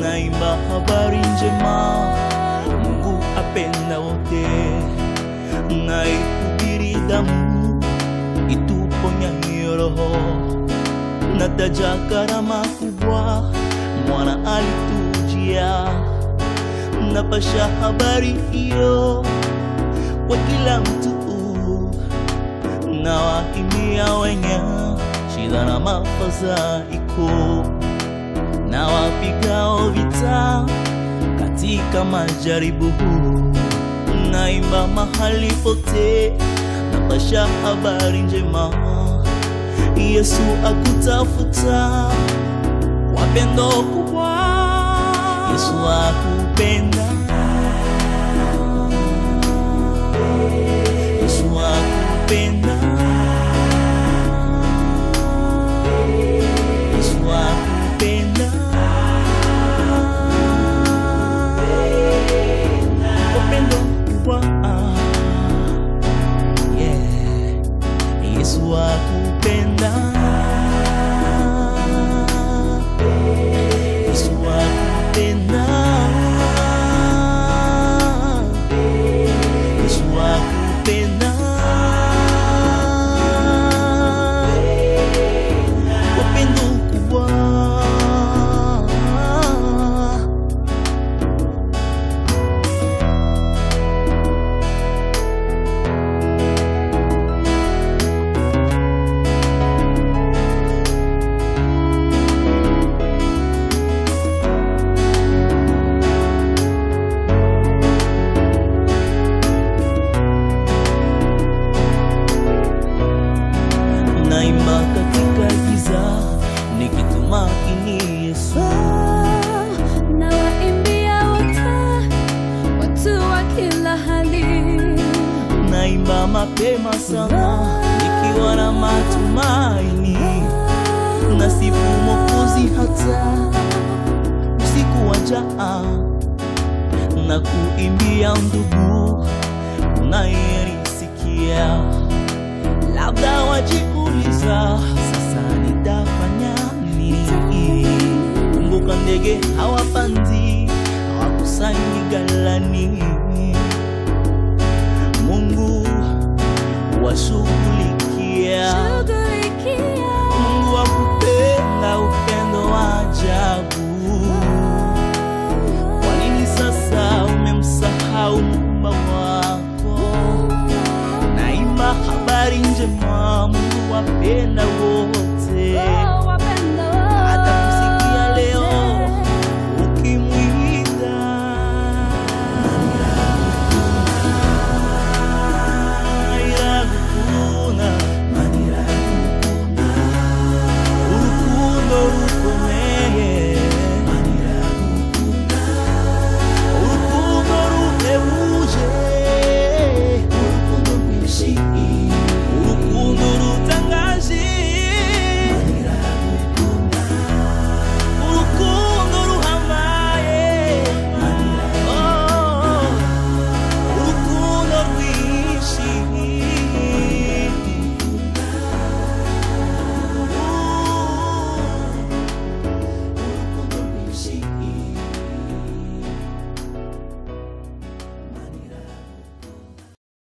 naimba habari njema, Mungu apenda wote, naihubiri damu. Ituponyayo roho, nataja karama kubwa. Mwana alitujia, na pasha habari hiyo. Kwa kila mtu, nawahimia wenye. Shida na mafadhaiko na wapigao vita katika majaribu, huu, naimba mahali pote, napasha habari njema, Yesu akutafuta, wapendo kubwa, Yesu akupenda, naimba katika giza nikitumaini Yesu. Na waimbia wote watu wa kila hali. Naimba mapema sana nikiwa na matumaini. Nasifu Mwokozi hata usiku wa njaa. Na kuimbia ndugu unayenisikia. labda sasa, sasa nitafanya nini? Kumbuka ndege hawapandi, hawakusanyi galani. Mungu washughulikia, Mungu upendo wa. Kwa nini sasa umemsahau wako? Habari njema 别难过